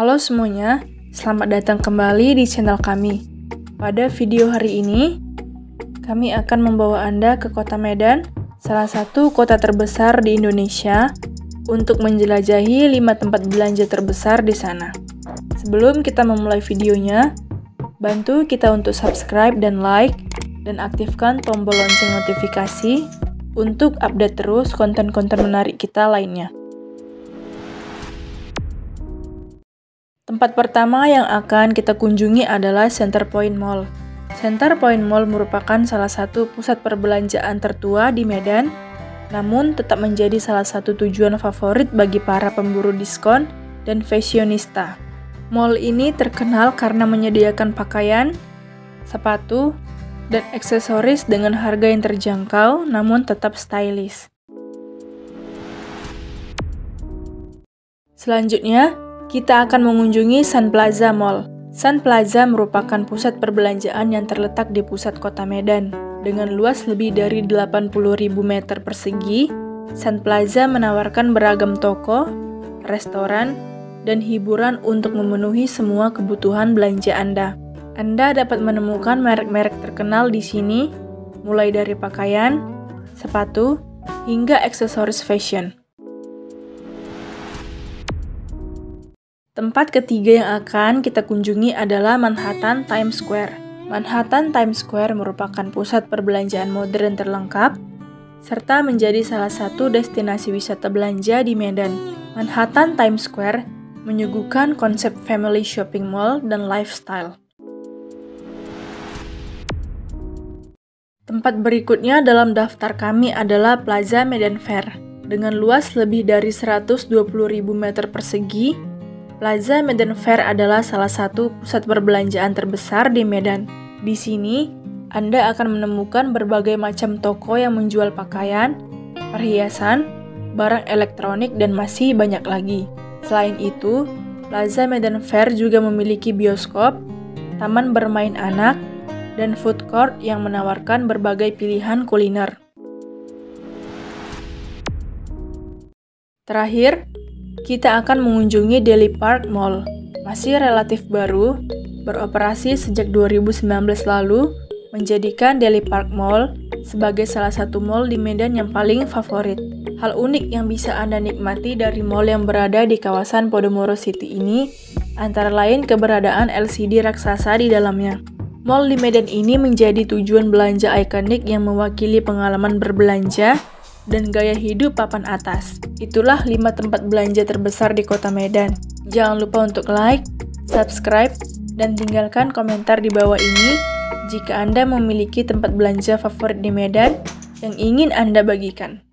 Halo semuanya, selamat datang kembali di channel kami. Pada video hari ini, kami akan membawa Anda ke kota Medan, salah satu kota terbesar di Indonesia, untuk menjelajahi 5 tempat belanja terbesar di sana. Sebelum kita memulai videonya, bantu kita untuk subscribe dan like, dan aktifkan tombol lonceng notifikasi untuk update terus konten-konten menarik kita lainnya. Tempat pertama yang akan kita kunjungi adalah Center Point Mall. Center Point Mall merupakan salah satu pusat perbelanjaan tertua di Medan, namun tetap menjadi salah satu tujuan favorit bagi para pemburu diskon dan fashionista. Mall ini terkenal karena menyediakan pakaian, sepatu, dan aksesoris dengan harga yang terjangkau namun tetap stylish. Selanjutnya, kita akan mengunjungi Sun Plaza Mall. Sun Plaza merupakan pusat perbelanjaan yang terletak di pusat kota Medan. Dengan luas lebih dari 80.000 meter persegi, Sun Plaza menawarkan beragam toko, restoran, dan hiburan untuk memenuhi semua kebutuhan belanja Anda. Anda dapat menemukan merek-merek terkenal di sini, mulai dari pakaian, sepatu, hingga aksesoris fashion. Tempat ketiga yang akan kita kunjungi adalah Manhattan Times Square. Manhattan Times Square merupakan pusat perbelanjaan modern terlengkap, serta menjadi salah satu destinasi wisata belanja di Medan. Manhattan Times Square menyuguhkan konsep family shopping mall dan lifestyle. Tempat berikutnya dalam daftar kami adalah Plaza Medan Fair. Dengan luas lebih dari 120.000 meter persegi, Plaza Medan Fair adalah salah satu pusat perbelanjaan terbesar di Medan. Di sini, Anda akan menemukan berbagai macam toko yang menjual pakaian, perhiasan, barang elektronik, dan masih banyak lagi. Selain itu, Plaza Medan Fair juga memiliki bioskop, taman bermain anak, dan food court yang menawarkan berbagai pilihan kuliner. Terakhir, kita akan mengunjungi Daily Park Mall. Masih relatif baru, beroperasi sejak 2019 lalu, menjadikan Daily Park Mall sebagai salah satu mall di Medan yang paling favorit. Hal unik yang bisa Anda nikmati dari mall yang berada di kawasan Podomoro City ini antara lain keberadaan LCD raksasa di dalamnya. Mall di Medan ini menjadi tujuan belanja ikonik yang mewakili pengalaman berbelanja dan gaya hidup papan atas. Itulah 5 tempat belanja terbesar di kota Medan. Jangan lupa untuk like, subscribe, dan tinggalkan komentar di bawah ini jika Anda memiliki tempat belanja favorit di Medan yang ingin Anda bagikan.